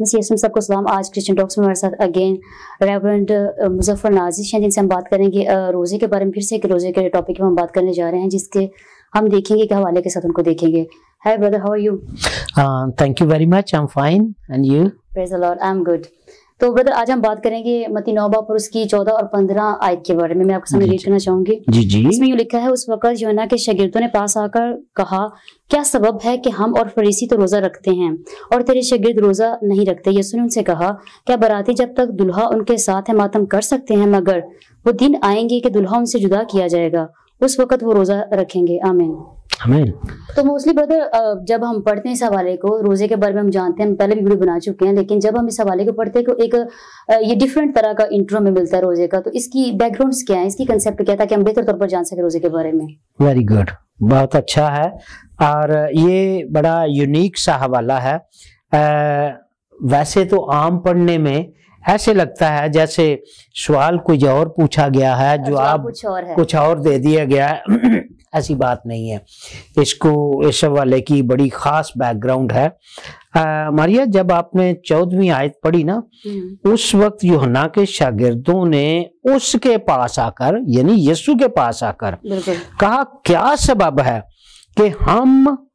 यसम सबको सलाम। आज क्रिश्चियन टॉक्स में हमारे साथ अगेन रेवरेंड मुजफ्फर नाजिश हैं जिनसे हम बात करेंगे रोज़े के बारे में। फिर से एक रोज़े के टॉपिक में हम बात करने जा रहे हैं जिसके हम देखेंगे के हवाले के साथ उनको देखेंगे। Hi brother how are you thank you very much I am fine and you praise the Lord I am good तो ब्रदर आज हम बात करेंगे मती नौबा पर उसकी चौदह और पंद्रह आयत के बारे में। मैं आपके सामने रीड करना चाहूँगी। जी जी। इसमें यूँ लिखा है उस वक्त योना के शागिर्दों ने पास आकर कहा क्या सबब है कि हम और फरीसी तो रोजा रखते हैं और तेरे शागिर्द रोजा नहीं रखते? यसु ने उनसे कहा क्या बराती जब तक दुल्हा उनके साथ है मातम कर सकते हैं? मगर वो दिन आएँगे कि दुल्हा उनसे जुदा किया जाएगा। उस वक्त वो रोजा रखेंगे। आमीन. तो मोस्टली ब्रदर जब हम पढ़ते हैं इस हवाले को रोज़े के बारे में हम जानते हैं हम पहले भी वीडियो बना चुके हैं लेकिन जब हम इस हवाले को पढ़ते हैं तो एक ये डिफरेंट तरह का इंट्रो में मिलता है रोज़े का तो इसकी बैकग्राउंड क्या है? इसकी कंसेप्ट क्या था कि हम बेहतर तौर पर जान सके रोज़े के बारे में। वेरी गुड बहुत अच्छा है। और ये बड़ा यूनिक सा हवाला है। अ, वैसे तो आम पढ़ने में ऐसे लगता है जैसे सवाल कुछ और पूछा गया है जो आप कुछ और है। कुछ और दे दिया गया है। ऐसी बात नहीं है। इसको इस हवाले की बड़ी खास बैकग्राउंड है। अ, मारिया जब आपने चौदहवीं आयत पढ़ी ना हम्म, उस वक्त योहना के शागिर्दों ने उसके पास आकर यानी यीशु के पास आकर कहा क्या सबब है कि हम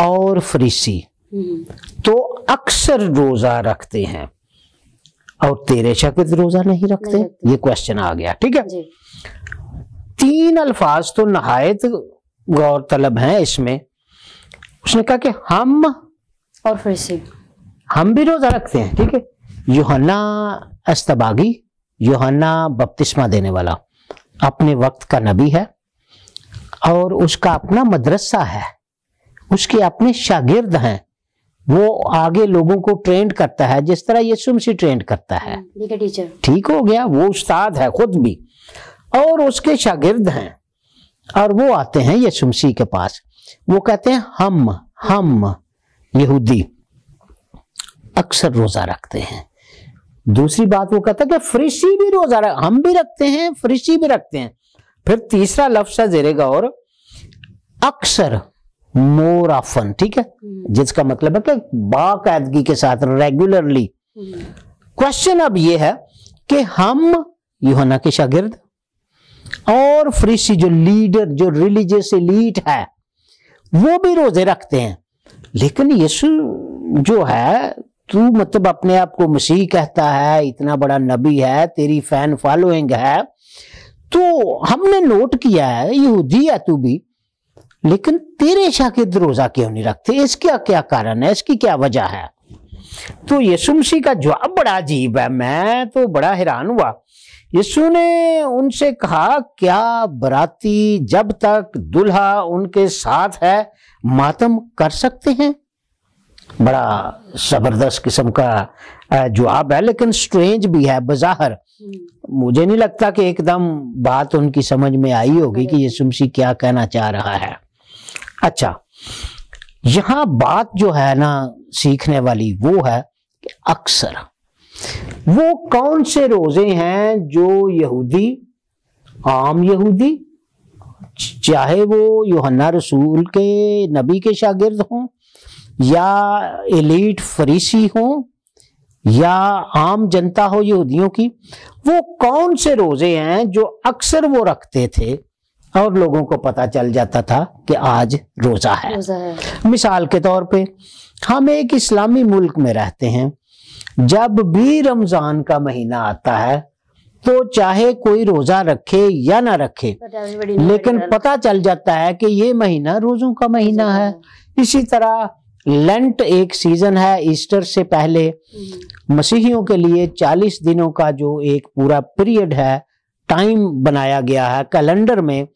और फरीसी हम्म, तो अक्सर रोजा रखते हैं? और तेरे शागिर्द रोजा नहीं रखते? नहीं ये क्वेश्चन आ गया ठीक है? तीन अल्फाज तो नहायत गौर तलब हैं इसमें। उसने कहा कि हम और फिर से। हम भी रोजा रखते हैं ठीक है? योहना अस्तबागी योहन्ना बपतिस्मा देने वाला अपने वक्त का नबी है और उसका अपना मदरसा है। उसके अपने शागिर्द हैं। वो आगे लोगों को ट्रेंड करता है जिस तरह यीशु मसीह ट्रेंड करता है। हम्म, ठीक है टीचर ठीक हो गया वो उस्ताद है खुद भी। और उसके शागिर्द हैं और वो आते हैं यीशु मसीह के पास। वो कहते हैं हम हम यहूदी अक्सर रोजा रखते हैं। दूसरी बात वो कहता है कि फरीसी भी रोजा रख हम भी रखते हैं फरीसी भी रखते हैं। फिर तीसरा लफ्ज है जेरे गौर अक्सर मोर ऑफन ठीक है? हम्म, जिसका मतलब है कि बाकायदगी के साथ रेगुलरली हम्म, क्वेश्चन अब ये है कि हम यूहन्ना के शागिर्द और फरीसी जो लीडर जो रिलीजियस एलीट है वो भी रोज़े रखते हैं। लेकिन यीशु जो है तू मतलब अपने आप को मसीह कहता है इतना बड़ा नबी है तेरी फ़ैन फॉलोइंग है तो हमने नोट किया है यहूदी है तू भी लेकिन तेरे शागिर्द रोजा क्यों नहीं रखते? इसका क्या कारण है? इसकी क्या वजह है? तो यीशु मसीह का जवाब बड़ा अजीब है। मैं तो बड़ा हैरान हुआ। यीशु ने उनसे कहा, क्या बराती जब तक दुल्हा उनके साथ है, मातम कर सकते हैं? बड़ा ज़बरदस्त किस्म का जवाब है, लेकिन स्ट्रेंज भी है, बजाहर। मुझे नहीं लगता कि एकदम बात उनकी समझ में आई होगी कि यीशु मसीह क्या कहना चाह रहा है। अच्छा यहाँ बात जो है ना सीखने वाली वो है अक्सर वो कौन से रोज़े हैं जो यहूदी, आम यहूदी, चाहे वो योहन्ना रसूल के नबी के शागिर्द हों, या एलीट फरीसी हों, या आम जनता हो यहूदियों की, वो कौन से रोज़े हैं जो अक्सर वो रखते थे? और लोगों को पता चल जाता था कि आज रोजा है। रोजा है। मिसाल के तौर पे हम एक इस्लामी मुल्क में रहते हैं। जब भी रमज़ान का महीना आता है तो चाहे कोई रोजा रखे या ना रखे लेकिन पता चल जाता है कि ये महीना रोजों का महीना है। इसी तरह लेंट एक सीज़न है ईस्टर से पहले। हम्म, मसीहियों के लिए 40 दिनों का जो एक पूरा पीरियड है टाइम बनाया गया है कैलेंडर में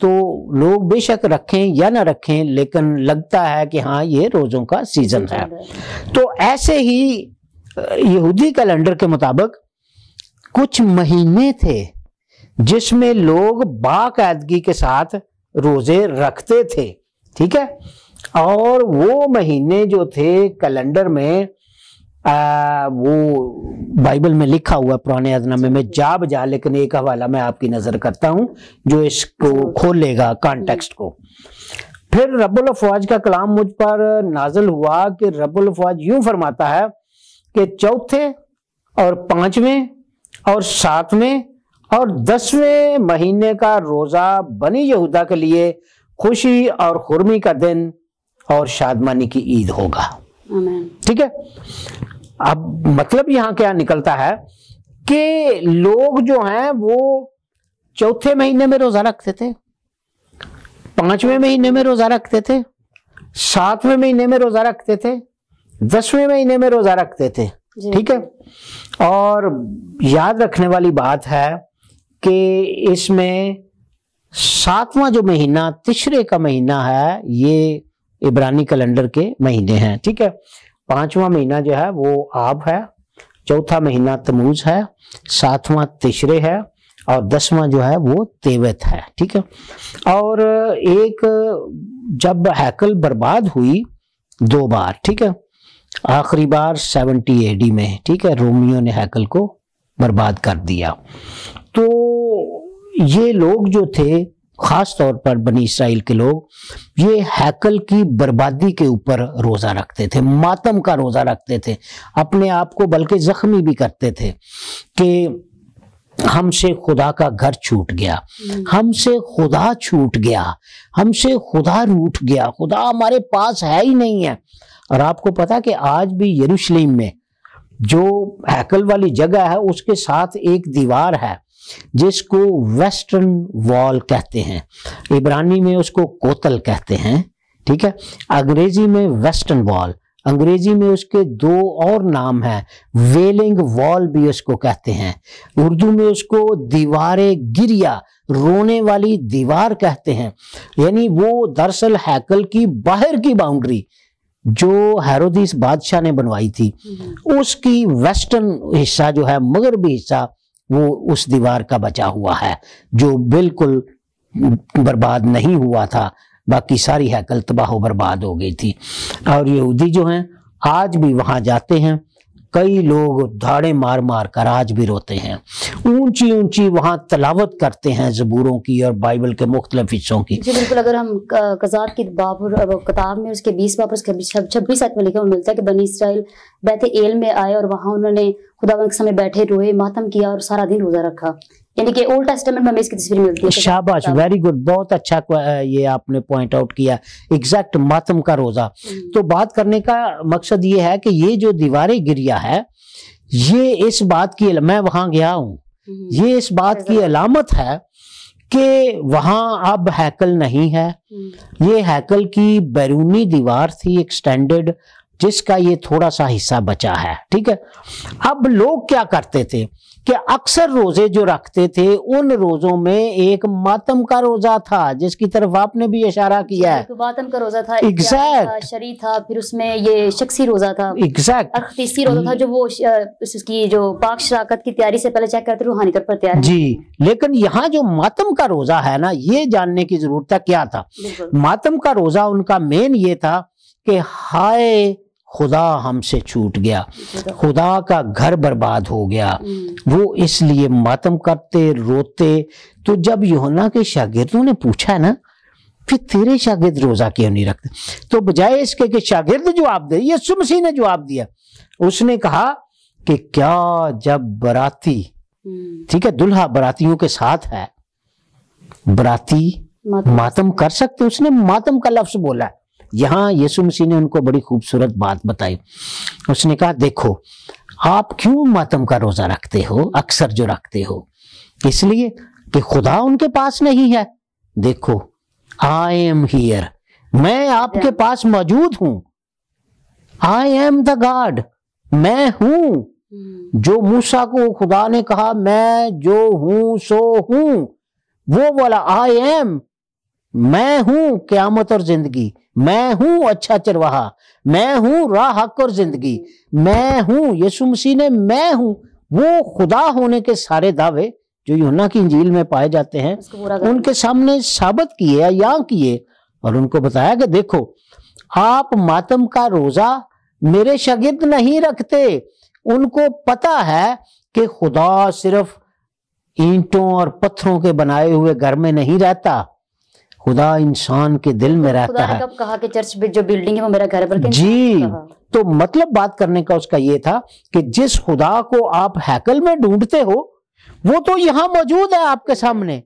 तो लोग बेशक रखें या ना रखें लेकिन लगता है कि हाँ ये रोजों का सीज़न है। तो ऐसे ही यहूदी कैलेंडर के मुताबिक कुछ महीने थे जिसमें लोग बाकायदगी के साथ रोज़े रखते थे ठीक है? और वो महीने जो थे कैलेंडर में आ, वो बाइबल में लिखा हुआ पुराने अदनामे में जा बजा लेकिन एक हवाला मैं आपकी नज़र करता हूँ जो इसको खोलेगा कॉन्टेक्स्ट को। फिर रब्बुल अफवाज का कलाम मुझ पर नाजल हुआ कि रब्बुल अफवाज यूँ फरमाता है कि चौथे और पाँचवें और सातवें और दसवें महीने का रोजा बनी यहूदा के लिए खुशी और खुरमी का दिन और शादमानी की ईद होगा। ठीक है? अब मतलब यहाँ क्या निकलता है कि लोग जो हैं वो चौथे महीने में रोजा रखते थे पाँचवें महीने में रोजा रखते थे सातवें महीने में रोजा रखते थे दसवें महीने में रोजा रखते थे। ठीक है? और याद रखने वाली बात है कि इसमें सातवां जो महीना तिसरे का महीना है ये इब्रानी कैलेंडर के महीने हैं। ठीक है? पांचवा महीना जो है वो आब है, चौथा महीना तमूज है, सातवां तिसरे है और दसवां जो है वो तेवत है, ठीक है? और एक जब हैकल बर्बाद हुई दो बार, ठीक है? आखिरी बार 70 एडी में, ठीक है, रोमियो ने हैकल को बर्बाद कर दिया। तो ये लोग जो थे खास तौर पर बनी इसराइल के लोग ये हैकल की बर्बादी के ऊपर रोजा रखते थे मातम का रोजा रखते थे अपने आप को बल्कि जख्मी भी करते थे कि हमसे खुदा का घर छूट गया हमसे खुदा छूट गया हमसे खुदा रूठ गया खुदा हमारे पास है ही नहीं है। और आपको पता कि आज भी यरूशलेम में जो हैकल वाली जगह है, उसके साथ एक दीवार है, जिसको वेस्टर्न वॉल कहते हैं। इब्रानी में उसको कोतल कहते हैं, ठीक है? अंग्रेज़ी में वेस्टर्न वॉल, अंग्रेज़ी में उसके दो और नाम हैं, वेलिंग वॉल भी उसको कहते हैं। उर्दू में उसको दीवारे गिरिया, रोने वाली दीवार कहते हैं। यानी वो दरअसल हैकल की बाहर की बाउंड्री जो हैरोदीस बादशाह ने बनवाई थी उसकी वेस्टर्न हिस्सा जो है मगरबी हिस्सा वो उस दीवार का बचा हुआ है जो बिल्कुल बर्बाद नहीं हुआ था बाकी सारी हैकल तबाह बर्बाद हो गई थी। और यहूदी जो हैं आज भी वहाँ जाते हैं कई लोग धाड़े मार मार कर आज भी रोते हैं। ऊँची ऊँची वहाँ तलावत करते हैं जबूरों की और बाइबल के मुख्तलिफ़ हिस्सों की। जी, बिल्कुल, अगर हम कजात की बाबर किताब में उसके बीस वापस छब्बीस में लिखा हुआ मिलता है कि बनी इसराइल बैत एल में आए और वहाँ उन्होंने खुदा समय बैठे रोए, मातम किया और सारा दिन रोजा रखा। यानी कि ओल्ड टेस्टामेंट में हमें इसकी तस्वीर मिलती है। शाबाश वेरी गुड बहुत अच्छा ये आपने पॉइंट आउट किया। एग्जैक्ट मातम का रोजा। हम्म, तो बात करने का मकसद ये है कि ये जो दीवारें गिरिया है ये इस बात की मैं वहाँ गया हूँ। हम्म, ये इस बात की अलामत है कि वहाँ अब हैकल नहीं है। हम्म, ये हैकल की बैरूनी दीवार थी एक्सटेंडेड जिसका ये थोड़ा सा हिस्सा बचा है। ठीक है? अब लोग क्या करते थे? कि अक्सर रोज़े जो रखते थे उन रोजों में एक मातम का रोजा था जिसकी तरफ़ आपने भी इशारा किया है। मातम का रोजा था था, शरी था फिर उसमें ये शख्सी रोजा था। एग्जैक्ट तीसरी रोजा था जो वो उसकी जो पाक शराकत की तैयारी से पहले चेक करते रूहानी तौर पर तैयार जी लेकिन यहाँ जो मातम का रोजा है ना ये जानने की ज़रूरत क्या था? मातम का रोजा उनका मेन ये था कि हाय खुदा हमसे छूट गया। खुदा। का घर बर्बाद हो गया। हम्म, वो इसलिए मातम करते रोते। तो जब यूहन्ना के शागिर्दों ने पूछा है ना फिर तेरे शागिर्द रोजा क्यों नहीं रखते? तो बजाय इसके कि शागिर्द जवाब दे यीशु मसीह ने जवाब दिया। उसने कहा कि क्या जब बराती हम्म, ठीक है दुल्हा बरातियों के साथ है बराती मातम मातम कर सकते उसने मातम का लफ्ज बोला। यहाँ यीशु मसीह ने उनको बड़ी खूबसूरत बात बताई। उसने कहा, देखो, आप क्यों मातम का रोजा रखते हो, अक्सर जो रखते हो? इसलिए कि खुदा उनके पास नहीं है। देखो आई एम हियर मैं आपके पास मौजूद हूँ। आई एम द गॉड मैं हूँ। जो मूसा को खुदा ने कहा, मैं जो हूँ, सो हूँ। वो बोला आई एम मैं हूँ क्यामत और ज़िंदगी। मैं हूँ अच्छा चरवाहा। मैं हूँ राह हक और ज़िंदगी। मैं हूँ यीशु मसीह ने मैं हूँ। वो खुदा होने के सारे दावे जो यूना की इंजील में पाए जाते हैं उनके सामने साबित किए या किए और उनको बताया कि देखो आप मातम का रोजा मेरे शागिर्द नहीं रखते। उनको पता है कि खुदा सिर्फ़ ईंटों और पत्थरों के बनाए हुए घर में नहीं रहता। खुदा इंसान के दिल में रहता है। कब कहा कि चर्च जो बिल्डिंग है वो मेरा घर है जी तो मतलब बात करने का उसका ये था कि जिस खुदा को आप हैकल में ढूंढते हो वो तो यहाँ मौजूद है आपके सामने।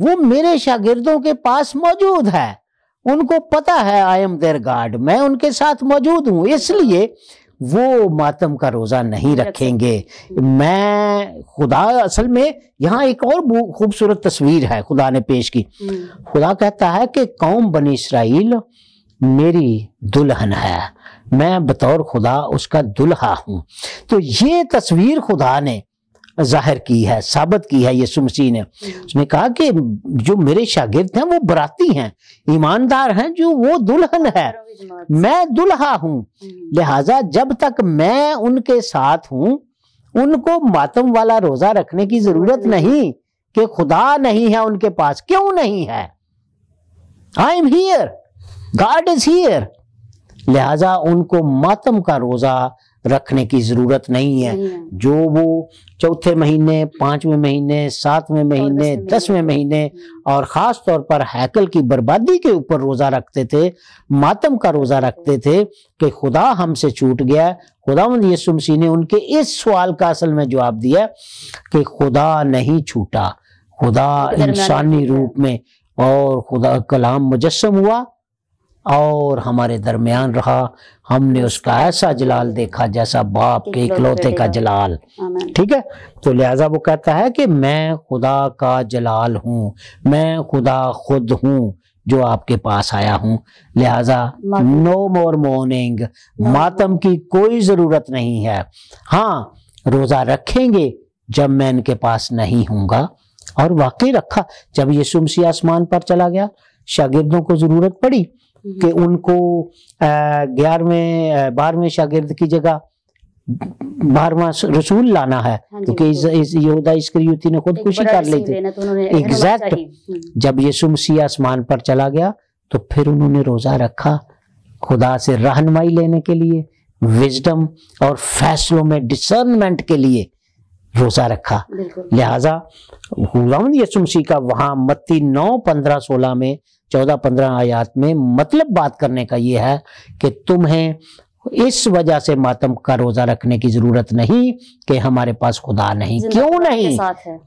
वो मेरे शागिर्दों के पास मौजूद है। उनको पता है आई एम देयर गार्ड मैं उनके साथ मौजूद हूँ। इसलिए वो मातम का रोजा नहीं रखेंगे। मैं खुदा असल में यहाँ एक और खूबसूरत तस्वीर है खुदा ने पेश की। हम्म, खुदा कहता है कि कौम बनी इसराइल मेरी दुल्हन है। मैं बतौर खुदा उसका दुल्हा हूँ। तो ये तस्वीर खुदा ने ज़ाहिर की है, साबित की है यीशु मसीह ने। उसने कहा कि जो मेरे शागिर्द हैं, वो बराती हैं, ईमानदार हैं, जो वो दुल्हन है। मैं दुल्हा हूँ। लिहाजा जब तक मैं उनके साथ हूँ, उनको मातम वाला रोजा रखने की ज़रूरत नहीं कि खुदा नहीं है उनके पास। क्यों नहीं है? I am here God is here लिहाजा उनको मातम का रोजा रखने की ज़रूरत नहीं है। जो वो चौथे महीने पाँचवें महीने सातवें महीने दसवें महीने। और खास तौर पर हैकल की बर्बादी के ऊपर रोजा रखते थे मातम का रोजा रखते थे कि खुदा हमसे छूट गया। खुदा यीशु मसीह ने उनके इस सवाल का असल में जवाब दिया कि खुदा नहीं छूटा। खुदा इंसानी रूप में और खुदा कलाम मुजस्म हुआ। और हमारे दरमियान रहा। हमने उसका ऐसा जलाल देखा जैसा बाप के इकलौते का का। जलाल। ठीक है? तो लिहाजा वो कहता है कि मैं खुदा का जलाल हूँ। मैं खुदा खुद हूँ जो आपके पास आया हूँ। लिहाजा नो मोर मॉर्निंग मातम की कोई ज़रूरत नहीं है। हाँ रोजा रखेंगे जब मैं इनके पास नहीं हूँगा और वाकई रखा जब यीशु मसीह आसमान पर चला गया शागिर्दों को ज़रूरत पड़ी। कि उनको ग्यारहवें बारहवें शागिर्द की जगह बारहवा रसूल लाना है हाँ क्योंकि इस। इस यहूदा इस्करियोती ने खुद खुशी कर ली थी लेना तो। हम्म, जब यीशु मसीह आसमान पर चला गया तो फिर उन्होंने रोजा रखा खुदा से रहनमाई लेने के लिए विजडम और फैसलों में डिसर्नमेंट के लिए रोजा रखा। लिहाजा खुदावंद यीशु मसीह का वहाँ मत्ती नौ पंद्रह सोलह में चौदह पंद्रह आयात में मतलब बात करने का यह है कि तुम्हें इस वजह से मातम का रोजा रखने की ज़रूरत नहीं कि हमारे पास खुदा नहीं। क्यों नहीं?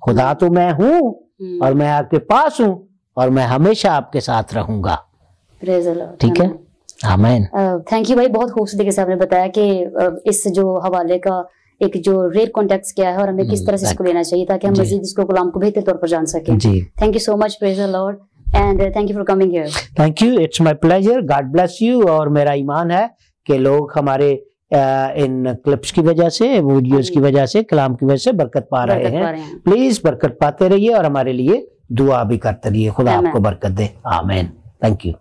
खुदा तो मैं हूँ हम्म, और मैं आपके पास हूँ और मैं हमेशा आपके साथ रहूँगा. ठीक है? आमीन थैंक यू भाई बहुत खूबसूरती से आपने बताया कि इस जो हवाले का एक जो रेयर कॉन्टेक्ट क्या है और हमें किस हम्म, तरह से इसको लेना चाहिए ताकि हम मजीद इसको कलाम को बेहतर तौर पर जान सकें। Thank you so much praise Lord and thank you for coming here thank you it's my pleasure God bless you और मेरा ईमान है कि लोग हमारे इन क्लिप्स की वजह से वीडियोस की वजह से कलाम की वजह से बरकत पा रहे हैं। प्लीज़ बरकत पाते रहिए और हमारे लिए दुआ भी करते रहिए। खुदा आपको बरकत दे। आमेन थैंक यू